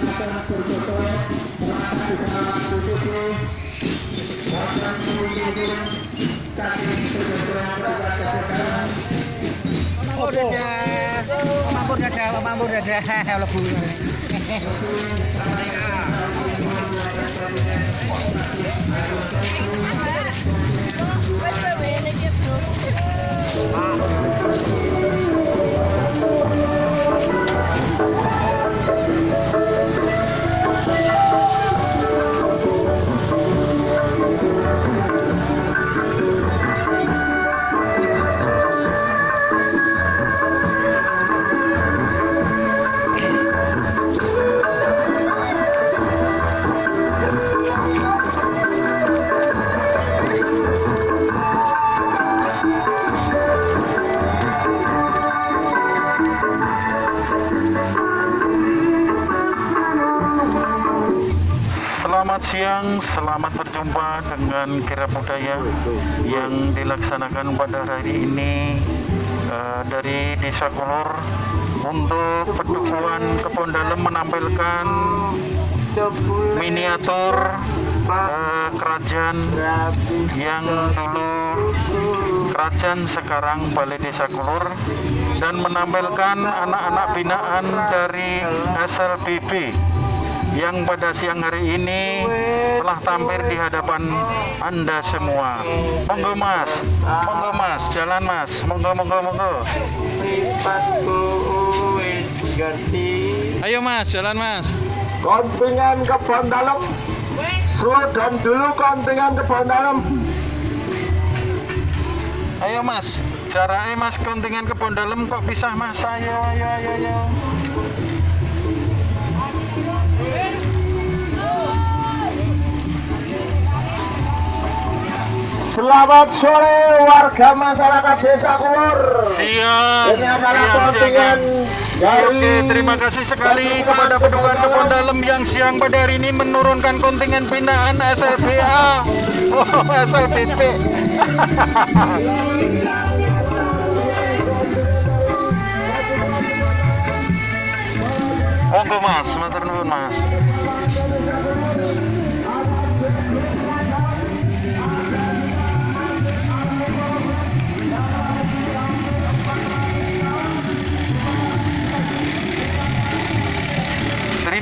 Oh, Selamat siang, selamat berjumpa dengan kirap budaya yang dilaksanakan pada hari ini eh, dari Desa Kulur. Untuk Pedukuhan Kebon Dalem menampilkan miniatur eh, kerajaan yang dulu kerajaan sekarang Balai Desa Kulur dan menampilkan anak-anak binaan dari SLBB yang pada siang hari ini telah tampil di hadapan Anda semua. Monggo Mas, monggo Mas, jalan Mas, monggo monggo monggo. Ayo Mas, jalan Mas. kontingen kebon dalam dan dulu kontingen kebon dalam Ayo Mas, jaraknya Mas kontingen kebon dalem kok pisah Mas? Ayo ayo ayo ayo. Selamat sore warga masyarakat desa Kulur Siap. Ini adalah siap, kontingen siap. dari Oke, terima kasih sekali kepada Kebon Dalem yang siang pada hari ini menurunkan kontingen binaan SLBA. Oh, SLBP. Monggo Mas, matur nuwun Mas.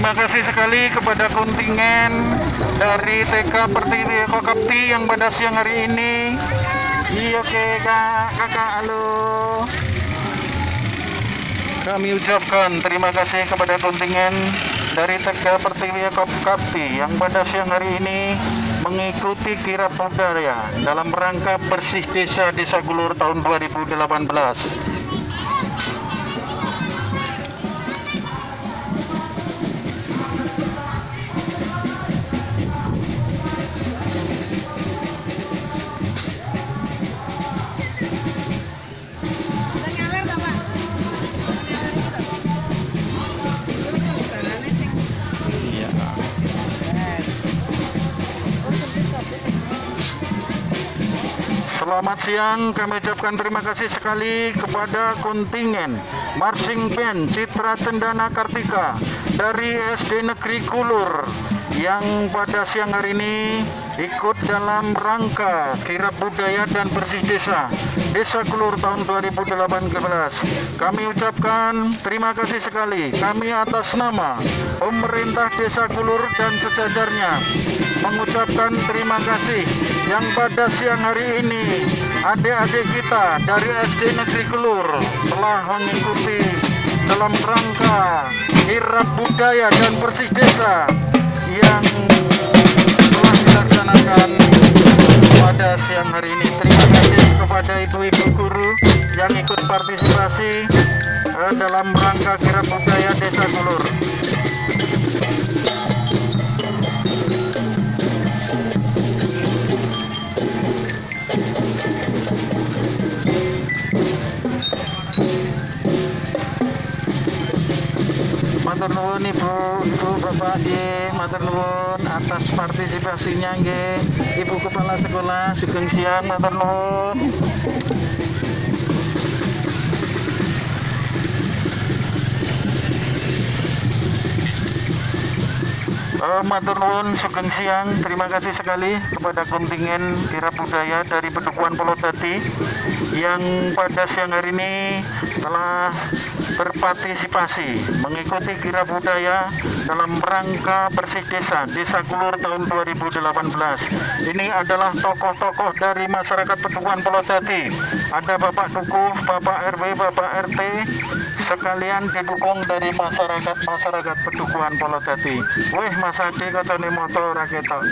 Terima kasih sekali kepada kontingen dari TK Pertiwi Ekokapti yang pada siang hari ini. Iya oke kak, kakak halo. Kami ucapkan terima kasih kepada kontingen dari TK Pertiwi Ekokapti yang pada siang hari ini mengikuti kirap budaya dalam rangka bersih desa Desa Gulur tahun 2018. Selamat siang, kami ucapkan terima kasih sekali kepada kontingen Marching Band Citra Cendana Kartika dari SD Negeri Kulur yang pada siang hari ini ikut dalam rangka kirap budaya dan bersih desa Desa Kulur tahun 2018. Kami ucapkan terima kasih sekali kami atas nama pemerintah Desa Kulur dan sejajarnya mengucapkan terima kasih yang pada siang hari ini adik-adik kita dari SD Negeri Kulur telah mengikuti dalam rangka kirap budaya dan bersih desa yang telah dilaksanakan pada siang hari ini. Terima kasih kepada ibu-ibu guru yang ikut partisipasi eh, dalam rangka kirap budaya Desa Kulur. Matur Ibu, Ibu Bapak nggih, matur nuwun atas partisipasinya nggih. Ibu Kepala Sekolah Sugeng Siang matur nuwun. Matur nuwun sugeng siang. Terima kasih sekali kepada kontingen kirab budaya dari Pedukuhan Dadi yang pada siang hari ini telah berpartisipasi mengikuti kirab budaya dalam rangka Bersih Desa Kulur tahun 2018. Ini adalah tokoh-tokoh dari masyarakat Pedukuhan Pulau Dadi. Ada Bapak Dukuh, Bapak RW, Bapak RT, sekalian didukung dari masyarakat-masyarakat Pedukuhan Pulau Dadi. Weh Mas Adi kacane motor ora ketok.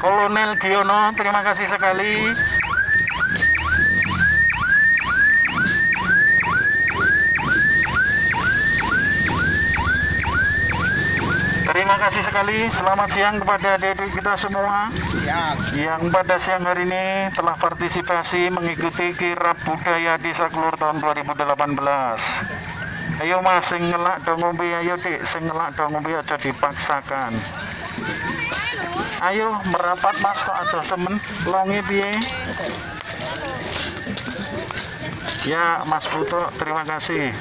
Kolonel Giono, terima kasih sekali. Kasih sekali. Selamat siang kepada adik kita semua yang pada siang hari ini telah partisipasi mengikuti kirab budaya Desa Kelur tahun 2018. Ayo mas, sing ngelak dong ngombe, ayo dik, sing ngelak dong ngombe aja dipaksakan. Ayo merapat mas kok ada temen longi piye? Ya Mas Putu, terima kasih.